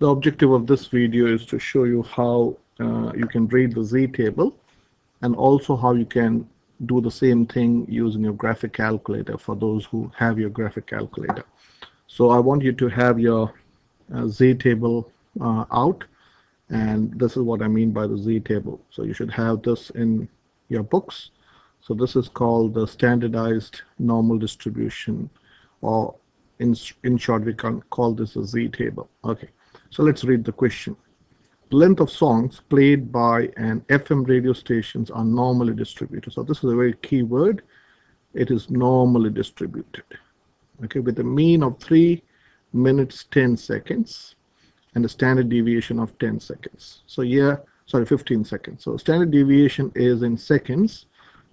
The objective of this video is to show you how uh, you can read the Z table and also how you can do the same thing using your graphic calculator for those who have your graphic calculator. So I want you to have your uh, Z table uh, out and this is what I mean by the Z table. So you should have this in your books. So this is called the standardized normal distribution or in, in short we can call this a Z table. Okay, so let's read the question. Length of songs played by an FM radio stations are normally distributed. So this is a very key word. It is normally distributed. Okay, with a mean of 3 minutes 10 seconds and a standard deviation of 10 seconds. So here, sorry, 15 seconds. So standard deviation is in seconds.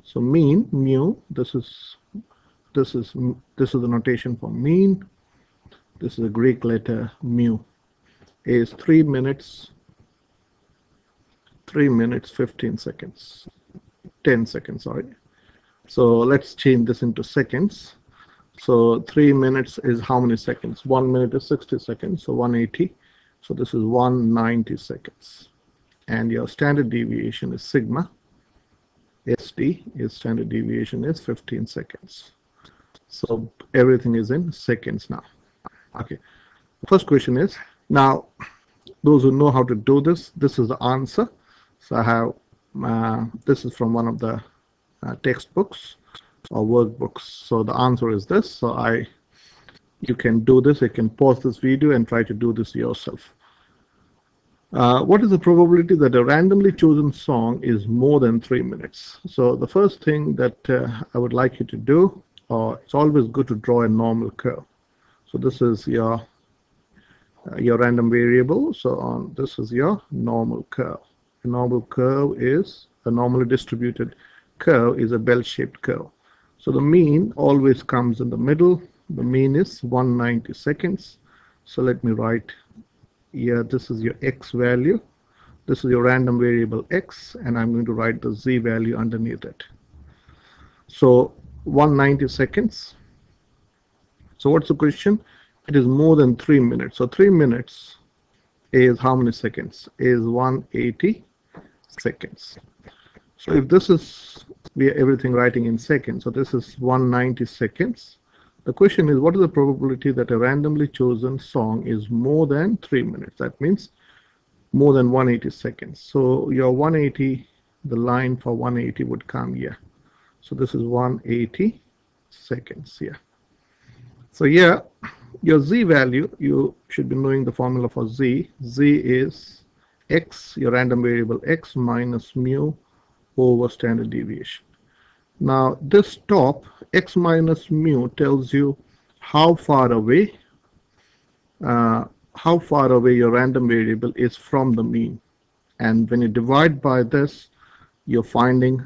So mean mu, this is this is this is the notation for mean. This is a Greek letter mu. Is three minutes, three minutes 15 seconds, 10 seconds. Sorry. So let's change this into seconds. So three minutes is how many seconds? One minute is 60 seconds, so 180. So this is 190 seconds. And your standard deviation is sigma. SD is standard deviation is 15 seconds. So everything is in seconds now. Okay. First question is, now those who know how to do this, this is the answer. So I have, uh, this is from one of the uh, textbooks or workbooks. So the answer is this. So I, you can do this. You can pause this video and try to do this yourself. Uh, what is the probability that a randomly chosen song is more than three minutes? So the first thing that uh, I would like you to do, uh, it's always good to draw a normal curve. So this is your uh, your random variable. So on this is your normal curve. A normal curve is a normally distributed curve is a bell-shaped curve. So the mean always comes in the middle. The mean is 190 seconds. So let me write here, this is your x value. This is your random variable x, and I'm going to write the z value underneath it. So 190 seconds. So what's the question? It is more than three minutes. So three minutes is how many seconds? Is 180 seconds. So if this is we are everything writing in seconds, so this is 190 seconds. The question is, what is the probability that a randomly chosen song is more than three minutes? That means more than 180 seconds. So your 180, the line for 180 would come here. So this is 180 seconds here. So here, your z value, you should be knowing the formula for z. z is x, your random variable x minus mu over standard deviation. Now this top x minus mu tells you how far away uh, how far away your random variable is from the mean and when you divide by this you're finding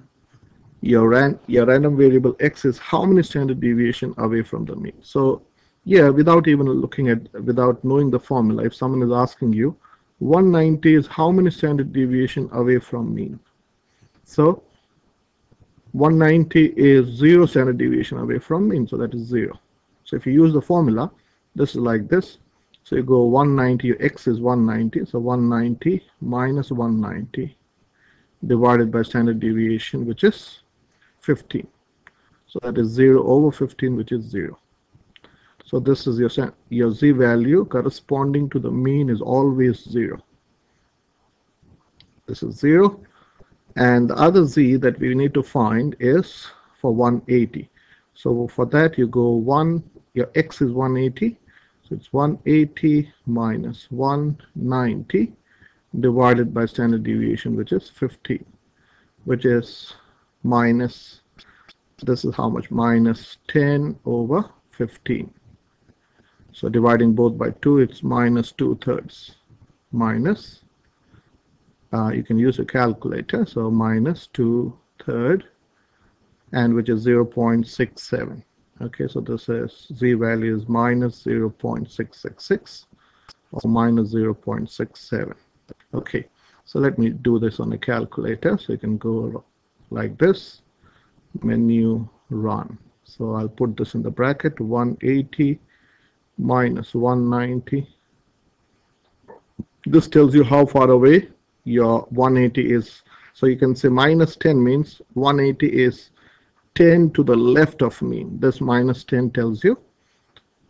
your ran your random variable x is how many standard deviation away from the mean so yeah without even looking at without knowing the formula if someone is asking you 190 is how many standard deviation away from mean so 190 is zero standard deviation away from mean, so that is zero. So if you use the formula, this is like this. So you go 190, your x is 190, so 190 minus 190 divided by standard deviation, which is 15. So that is 0 over 15, which is 0. So this is your, your z value corresponding to the mean is always 0. This is 0 and the other z that we need to find is for 180 so for that you go 1 your x is 180 so it's 180 minus 190 divided by standard deviation which is 15 which is minus this is how much? Minus 10 over 15 so dividing both by 2 it's minus 2 thirds minus uh, you can use a calculator so minus 2 third and which is 0.67 okay so this is z value is minus 0.666 or minus 0.67 okay so let me do this on a calculator so you can go like this menu run. So I'll put this in the bracket 180 minus 190 this tells you how far away your 180 is. So you can say minus 10 means 180 is 10 to the left of mean. This minus 10 tells you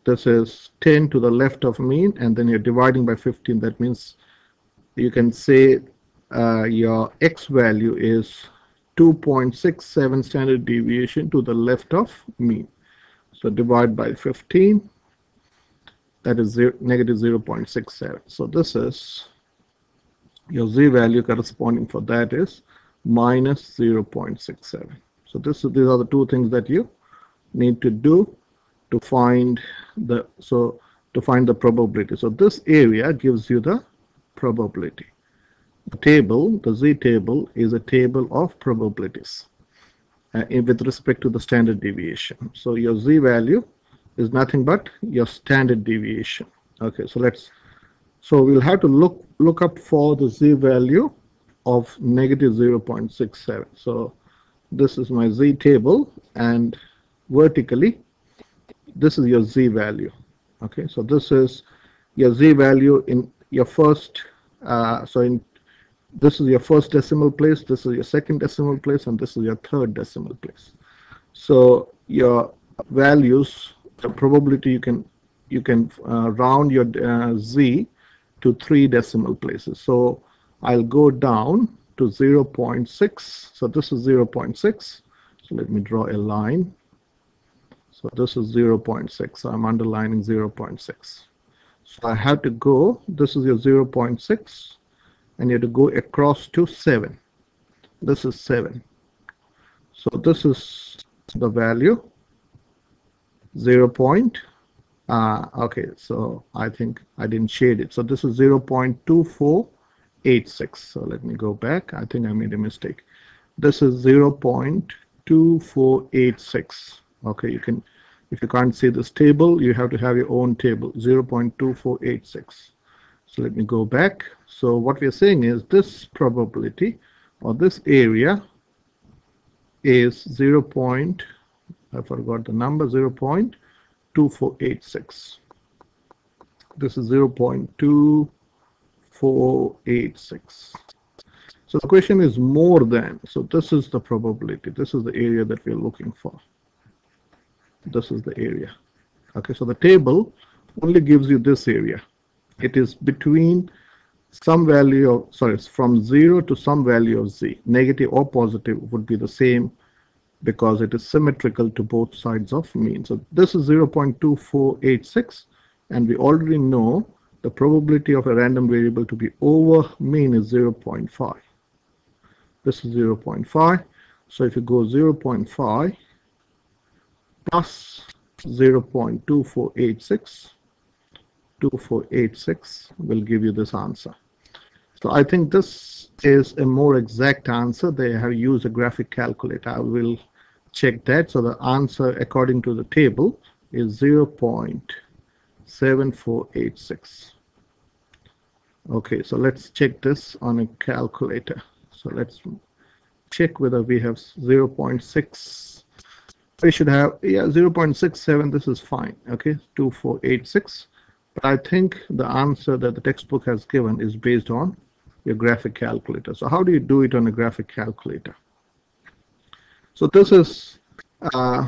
this is 10 to the left of mean and then you're dividing by 15. That means you can say uh, your x value is 2.67 standard deviation to the left of mean. So divide by 15 that is zero, negative 0.67. So this is your z value corresponding for that is minus 0.67. So this these are the two things that you need to do to find the so to find the probability. So this area gives you the probability. The table, the z table, is a table of probabilities uh, with respect to the standard deviation. So your z value is nothing but your standard deviation. Okay, so let's so we'll have to look look up for the z value of negative 0.67. So this is my z table and vertically this is your z value. Okay, so this is your z value in your first uh, so in this is your first decimal place, this is your second decimal place, and this is your third decimal place. So your values the probability you can you can uh, round your uh, z to three decimal places. So I'll go down to 0.6. So this is 0.6. So let me draw a line. So this is 0.6. So I'm underlining 0.6. So I have to go, this is your 0.6, and you have to go across to 7. This is 7. So this is the value 0 point uh, okay so I think I didn't shade it. So this is 0 0.2486 so let me go back. I think I made a mistake. This is 0 0.2486 okay you can if you can't see this table you have to have your own table 0 0.2486 so let me go back. So what we are saying is this probability or this area is 0. I forgot the number 0.2486 this is 0.2486 so the question is more than so this is the probability. This is the area that we're looking for. This is the area. Okay so the table only gives you this area. It is between some value of sorry from 0 to some value of z. Negative or positive would be the same because it is symmetrical to both sides of mean. So this is 0.2486 and we already know the probability of a random variable to be over mean is 0.5. This is 0.5. So if you go 0.5 plus 0.2486, 2486 will give you this answer. So I think this is a more exact answer. They have used a graphic calculator. I will check that. So the answer according to the table is 0.7486. Okay, so let's check this on a calculator. So let's check whether we have 0.6. We should have, yeah, 0.67. This is fine. Okay, 2486. But I think the answer that the textbook has given is based on your graphic calculator. So how do you do it on a graphic calculator? So this is uh,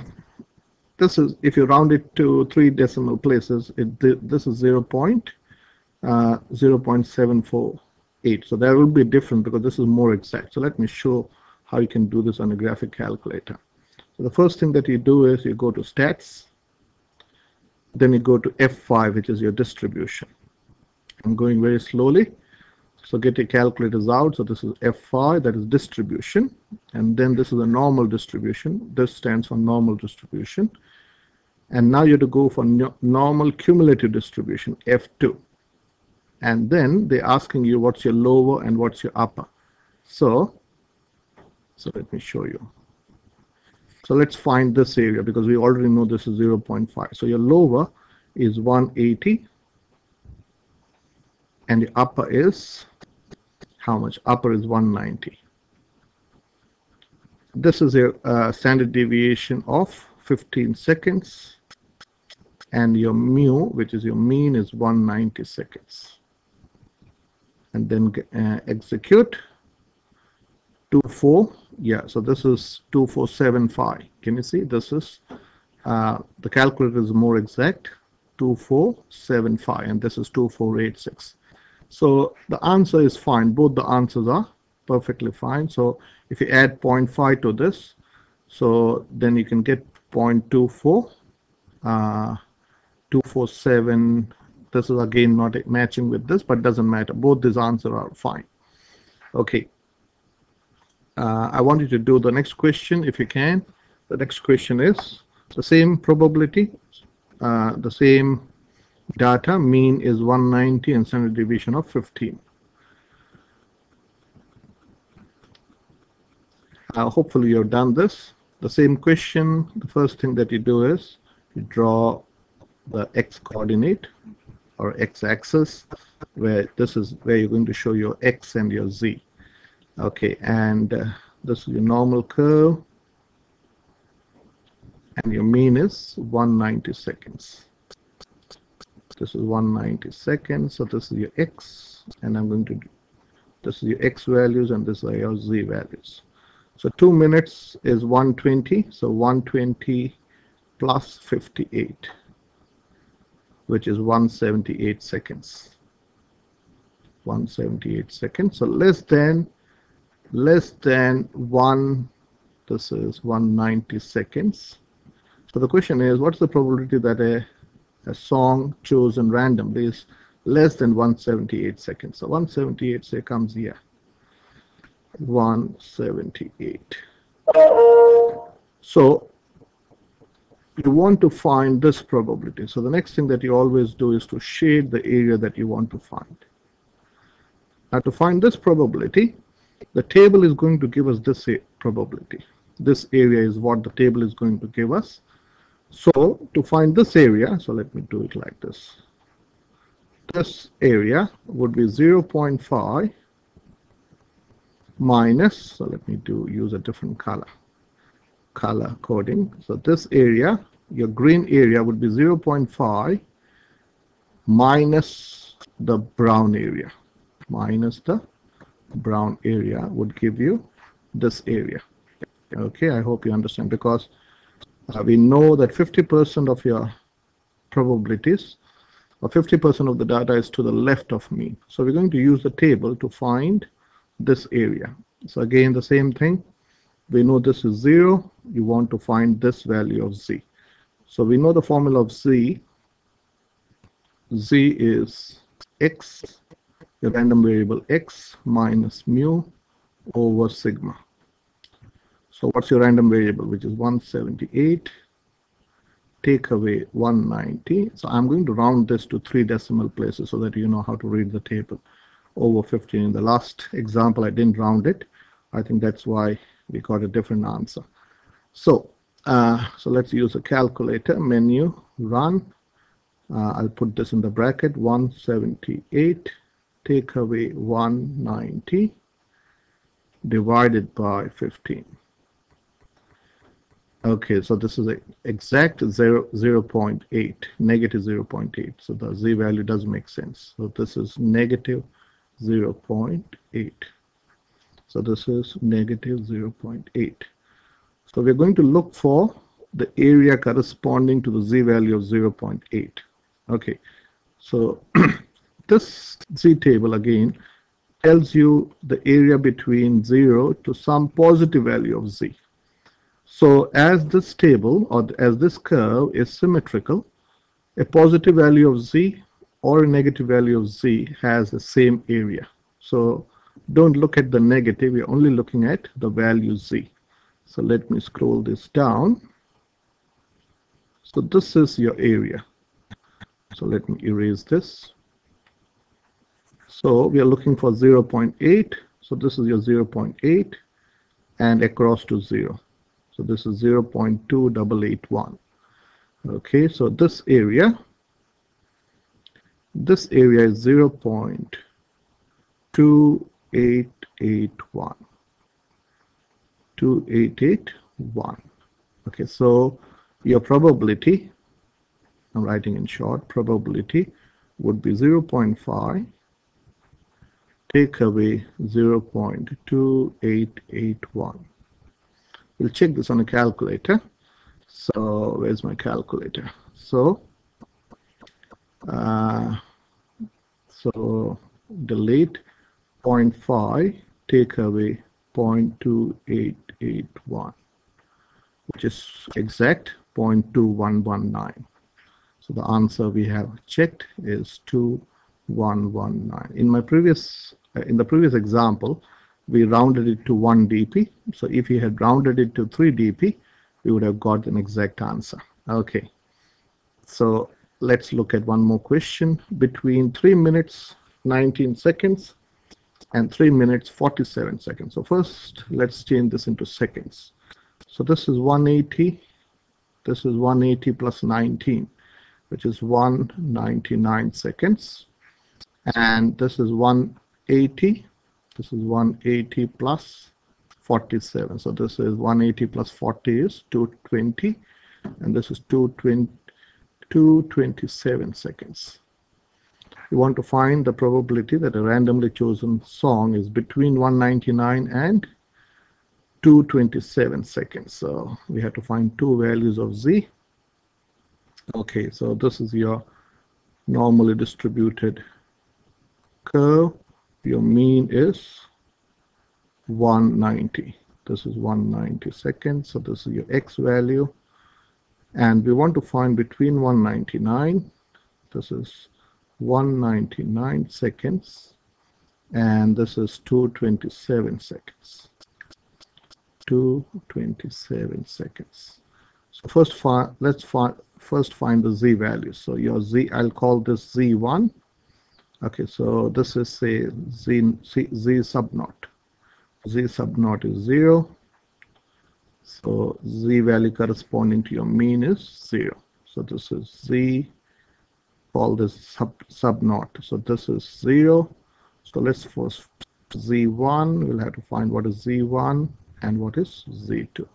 this is if you round it to three decimal places, it this is 0. Point, uh, 0 0.748. So that will be different because this is more exact. So let me show how you can do this on a graphic calculator. So the first thing that you do is you go to stats, then you go to F5, which is your distribution. I'm going very slowly. So get your calculators out. So this is F5, that is distribution. And then this is a normal distribution. This stands for normal distribution. And now you have to go for no normal cumulative distribution, F2. And then they're asking you what's your lower and what's your upper. So, so let me show you. So let's find this area because we already know this is 0.5. So your lower is 180 and the upper is how much? Upper is 190 this is a uh, standard deviation of 15 seconds. And your mu which is your mean is 190 seconds. And then uh, execute. 24 yeah so this is 2475 can you see? This is uh, the calculator is more exact 2475 and this is 2486 so the answer is fine. Both the answers are perfectly fine. So if you add 0.5 to this so then you can get 0.24 uh, 247 this is again not matching with this but doesn't matter. Both these answers are fine. Okay. Uh, I want you to do the next question if you can. The next question is the same probability uh, the same data mean is 190 and standard deviation of 15 uh, hopefully you've done this. The same question the first thing that you do is you draw the x coordinate or x-axis where this is where you're going to show your x and your z. Okay and uh, this is your normal curve. And your mean is 190 seconds this is 190 seconds so this is your x and I'm going to do this is your x values and this are your z values. So 2 minutes is 120 so 120 plus 58 which is 178 seconds. 178 seconds so less than less than one this is 190 seconds. So the question is what's the probability that a, a song chosen randomly is less than 178 seconds so 178 say comes here 178 so you want to find this probability. So the next thing that you always do is to shade the area that you want to find. Now to find this probability, the table is going to give us this probability. This area is what the table is going to give us. So to find this area, so let me do it like this. This area would be 0.5 minus, so let me do use a different color color coding. So this area, your green area would be 0.5 minus the brown area. Minus the brown area would give you this area. Okay, I hope you understand because uh, we know that 50% of your probabilities or 50% of the data is to the left of me. So we're going to use the table to find this area. So again, the same thing. We know this is 0 you want to find this value of z. So we know the formula of z. Z is x the random variable x minus mu over sigma so what's your random variable which is 178 take away 190 so I'm going to round this to three decimal places so that you know how to read the table over 15 in the last example I didn't round it I think that's why we got a different answer. So, uh, so let's use a calculator menu run. Uh, I'll put this in the bracket 178 take away 190 divided by 15. Okay, so this is a exact 0, 0 0.8, negative 0 0.8. So the z value does make sense. So this is negative 0 0.8. So this is negative 0.8. So we're going to look for the area corresponding to the z value of 0.8. Okay, so this z table again tells you the area between 0 to some positive value of z. So as this table or as this curve is symmetrical, a positive value of z or a negative value of z has the same area. So don't look at the negative we're only looking at the value z. So let me scroll this down. So this is your area. So let me erase this. So we are looking for 0.8 so this is your 0.8 and across to 0 so this is 0.2881 okay so this area this area is 0.2 2881 2881 okay so your probability I'm writing in short probability would be 0.5 take away 0.2881. We'll check this on a calculator. So where's my calculator? So, uh, so delete 0.5, take away 0.2881, which is exact 0.2119. So the answer we have checked is 2119. In my previous, uh, in the previous example, we rounded it to 1 dp. So if you had rounded it to 3 dp, we would have got an exact answer. Okay. So let's look at one more question. Between 3 minutes 19 seconds and 3 minutes 47 seconds. So first, let's change this into seconds. So this is 180. This is 180 plus 19, which is 199 seconds. And this is 180. This is 180 plus 47. So this is 180 plus 40 is 220. And this is 220, 227 seconds you want to find the probability that a randomly chosen song is between 199 and 227 seconds. So we have to find two values of z. Okay, so this is your normally distributed curve. Your mean is 190. This is 190 seconds. So this is your x value. And we want to find between 199. This is 199 seconds and this is 227 seconds 227 seconds so first let's find first find the z value so your z i'll call this z1 okay so this is say z, z, z sub naught z sub naught is 0 so z value corresponding to your mean is 0 so this is z call this sub sub naught so this is 0 so let's first z1 we'll have to find what is z1 and what is z2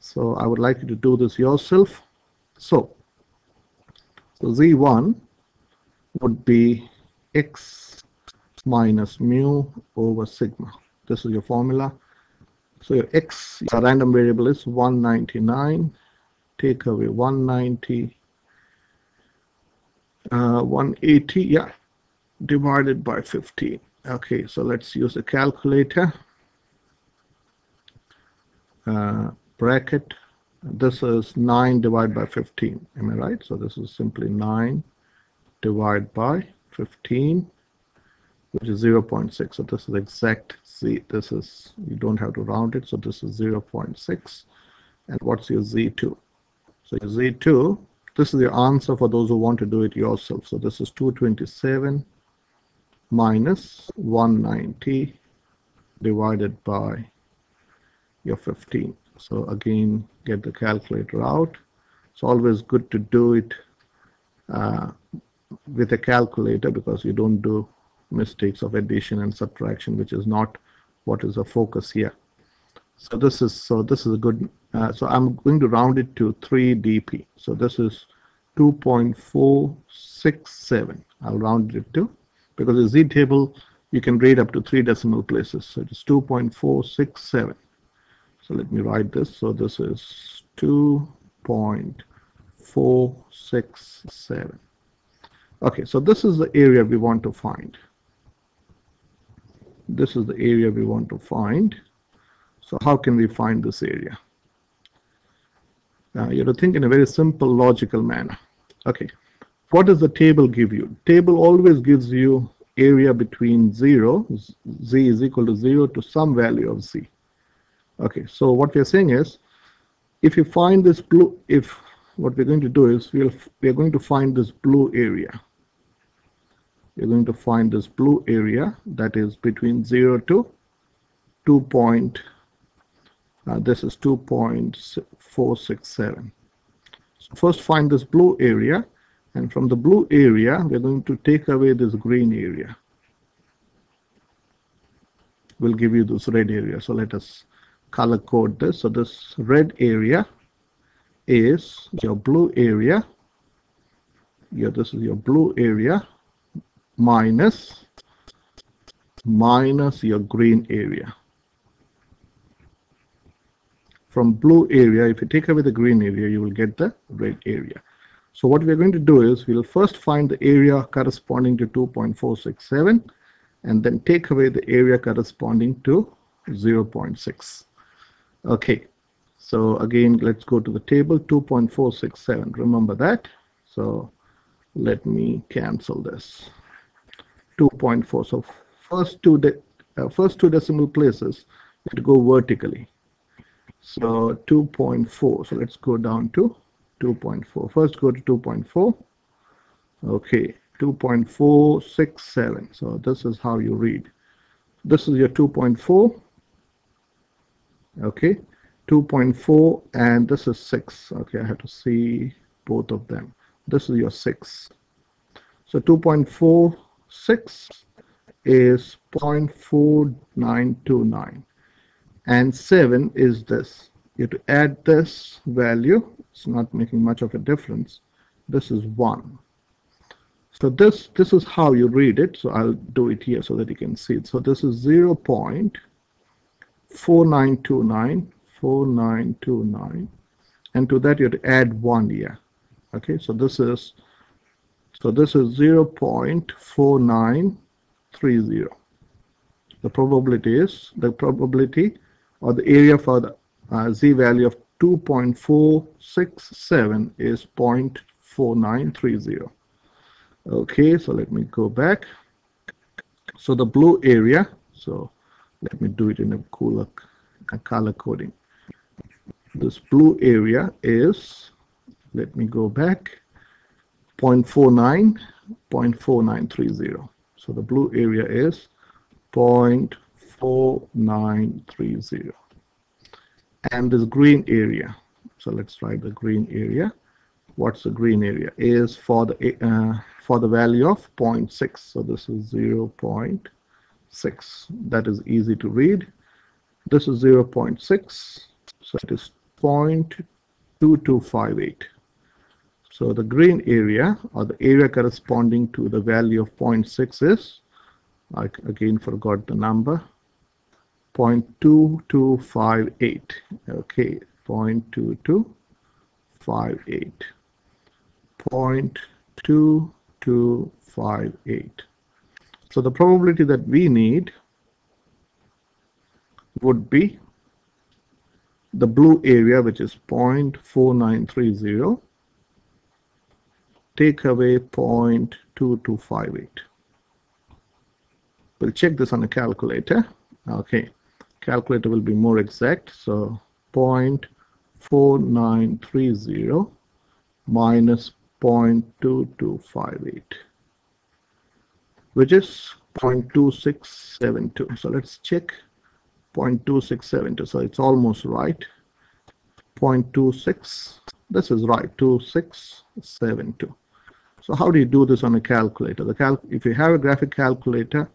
so I would like you to do this yourself. So so z1 would be x minus mu over sigma. This is your formula. So your x your random variable is 199 take away 190 uh, 180 yeah divided by 15 okay so let's use a calculator. Uh, bracket. This is 9 divided by 15 am I right? So this is simply 9 divided by 15 which is 0 0.6 so this is exact z this is you don't have to round it so this is 0 0.6 and what's your z2 so your z2 this is your answer for those who want to do it yourself. So this is 227 minus 190 divided by your 15. So again, get the calculator out. It's always good to do it uh, with a calculator because you don't do mistakes of addition and subtraction, which is not what is the focus here. So this is so this is a good. Uh, so I'm going to round it to 3 dp. So this is 2.467. I'll round it to because the z table you can read up to three decimal places. So it is 2.467. So let me write this. So this is 2.467. Okay, so this is the area we want to find. This is the area we want to find. So how can we find this area? Now you have to think in a very simple logical manner. Okay, what does the table give you? Table always gives you area between 0, z is equal to 0 to some value of z. Okay, so what we're saying is, if you find this blue, if what we're going to do is we'll, we're going to find this blue area. We're going to find this blue area that is between 0 to 2 point, uh, this is 2.467. So first find this blue area and from the blue area we're going to take away this green area. We'll give you this red area. So let us color code this. So this red area is your blue area. Yeah, this is your blue area minus minus your green area. From blue area, if you take away the green area, you will get the red area. So what we're going to do is we'll first find the area corresponding to 2.467 and then take away the area corresponding to 0.6. Okay, so again, let's go to the table 2.467. Remember that. So let me cancel this. 2.4. So first two uh, first two decimal places to go vertically. So 2.4. So let's go down to 2.4. First go to 2.4. Okay, 2.467. So this is how you read. This is your 2.4. Okay, 2.4 and this is 6. Okay, I have to see both of them. This is your 6. So 2.46 is 0.4929 and 7 is this. You have to add this value. It's not making much of a difference. This is 1. So this this is how you read it. So I'll do it here so that you can see it. So this is 0 0.4929 4929 and to that you have to add 1 here. Okay, so this is so this is 0 0.4930. The probability is the probability or the area for the uh, z value of 2.467 is 0.4930. Okay, so let me go back. So the blue area, so let me do it in a cooler a color coding. This blue area is, let me go back, 0.49, 0.4930. So the blue area is 0.4930. And this green area, so let's write the green area. What's the green area? Is for the uh, for the value of 0.6. So this is 0 0.6. That is easy to read. This is 0 0.6. So it is 0.2258. So the green area or the area corresponding to the value of 0.6 is, I again forgot the number, 0.2258. Okay, 0.2258. 0.2258. So the probability that we need would be the blue area, which is 0.4930 take away 0.2258. We'll check this on a calculator. Okay, calculator will be more exact. So 0.4930 minus 0.2258, which is 0.2672. So let's check 0.2672. So it's almost right. 0.26. This is right. 2672. So how do you do this on a calculator? The cal if you have a graphic calculator,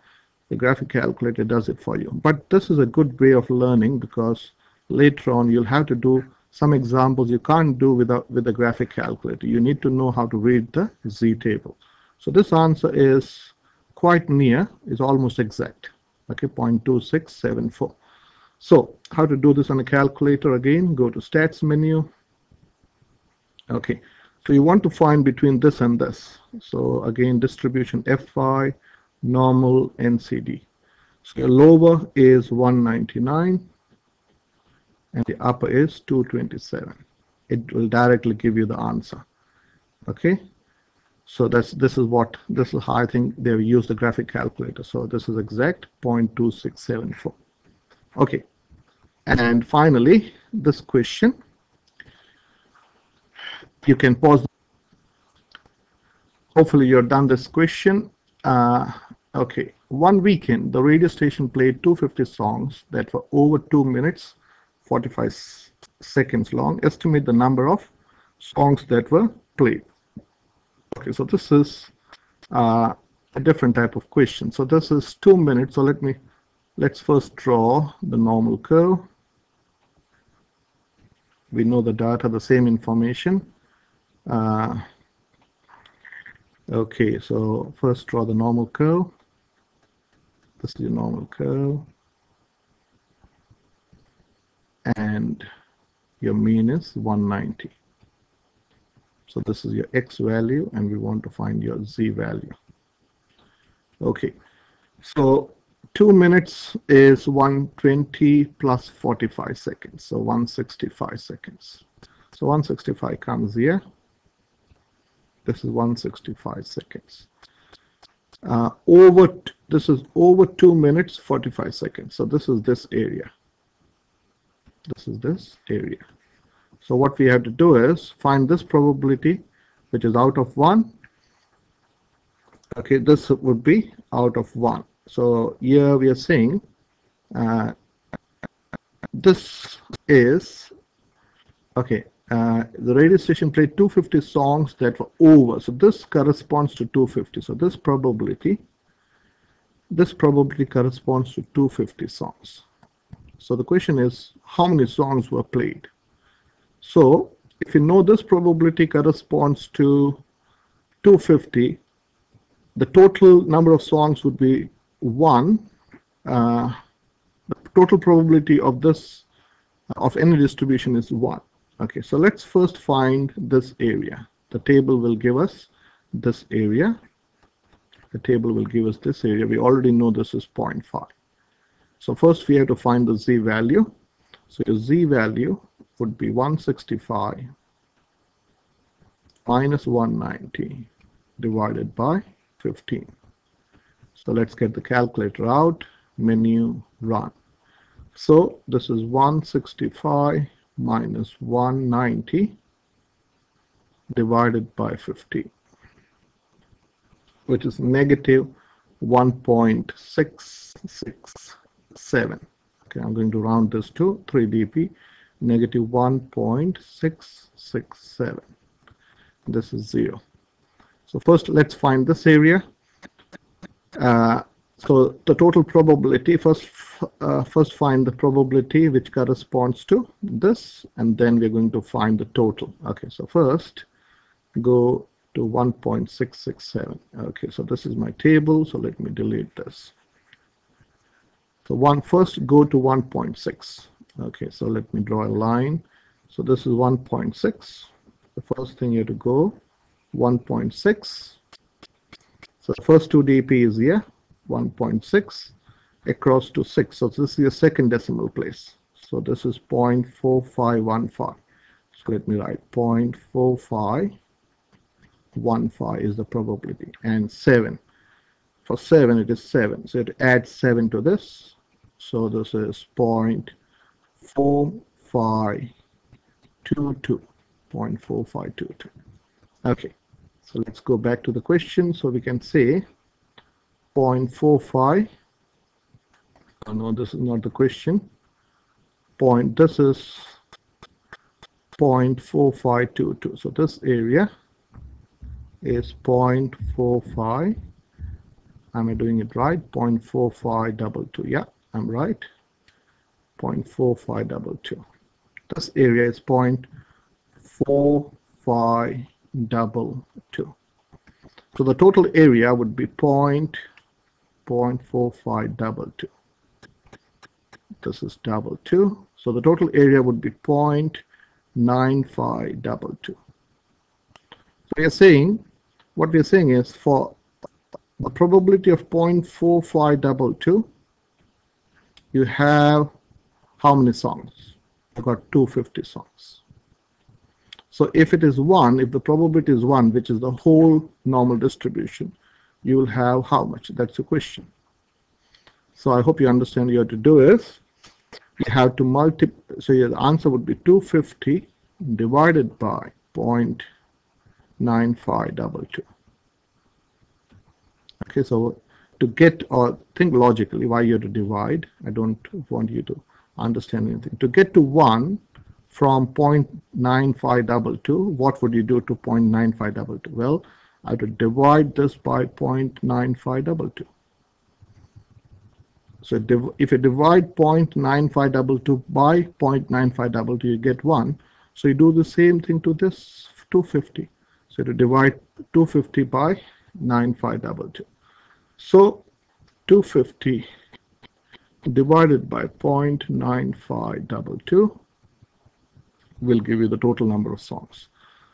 the graphic calculator does it for you. But this is a good way of learning because later on you'll have to do some examples you can't do without with the graphic calculator. You need to know how to read the z table. So this answer is quite near, is almost exact. Okay, 0.2674. So how to do this on a calculator again, go to stats menu. Okay, so you want to find between this and this. So again, distribution FI, normal, NCD. So lower is 199 and the upper is 227. It will directly give you the answer. Okay. So that's this is what this is how I think they've used the graphic calculator. So this is exact 0.2674. Okay. And finally, this question you can pause. Hopefully you're done this question. Uh, okay, one weekend, the radio station played 250 songs that were over 2 minutes, 45 seconds long. Estimate the number of songs that were played. Okay, so this is uh, a different type of question. So this is 2 minutes. So let me, let's first draw the normal curve. We know the data, the same information. Uh, okay, so first draw the normal curve. this is your normal curve and your mean is 190 so this is your x value and we want to find your z value. Okay so 2 minutes is 120 plus 45 seconds. So 165 seconds. So 165 comes here this is 165 seconds. Uh, over this is over 2 minutes 45 seconds. So this is this area. This is this area. So what we have to do is find this probability which is out of 1 okay this would be out of 1 so here we are saying uh, this is okay uh, the radio station played 250 songs that were over so this corresponds to 250 so this probability this probability corresponds to 250 songs so the question is how many songs were played so if you know this probability corresponds to 250, the total number of songs would be 1. Uh, the total probability of this of any distribution is 1. Okay, so let's first find this area. The table will give us this area. The table will give us this area. We already know this is 0.5. So first we have to find the z value. So your z value would be 165 minus 190 divided by 15. So let's get the calculator out, menu, run. So this is 165 minus 190 divided by 50 which is negative 1.667. Okay, I'm going to round this to 3 dp negative 1.667 this is 0 so first let's find this area. Uh, so the total probability first uh, first find the probability which corresponds to this and then we're going to find the total. Okay so first go to 1.667 okay so this is my table so let me delete this. So one first go to 1.6 okay so let me draw a line. So this is 1.6 the first thing you have to go 1.6 so first two dp is here 1.6 across to 6 so this is your second decimal place. So this is 0.4515 so let me write 0.4515 is the probability and 7 for 7 it is 7 so it adds 7 to this. So this is point four five two two point four five two two. Okay, so let's go back to the question. So we can say point four five. Oh, no, this is not the question. Point. This is point four five two two. So this area is point four five. Am I doing it right? Point four five double two. Yeah, I'm right. 0.4522. This area is 0.4522. So the total area would be 0.4522. This is double two. So the total area would be 0.9522. So we are saying, what we are saying is for the probability of 0.4522, you have how many songs? I've got 250 songs. So if it is 1, if the probability is 1, which is the whole normal distribution, you will have how much? That's the question. So I hope you understand what you have to do is, you have to multiply, so your answer would be 250 divided by 0.9522. Okay, so to get or think logically why you have to divide, I don't want you to understand anything. To get to 1 from 0.9522, what would you do to 0.9522? Well, I have to divide this by 0.9522. So if you divide 0.9522 by 0.9522, you get 1. So you do the same thing to this 250. So to divide 250 by 9522. So 250 divided by 0.9522 will give you the total number of songs.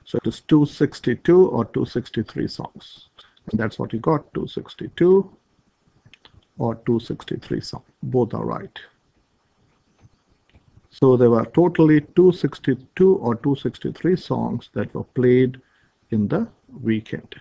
So it is 262 or 263 songs. And that's what you got, 262 or 263 songs. Both are right. So there were totally 262 or 263 songs that were played in the weekend.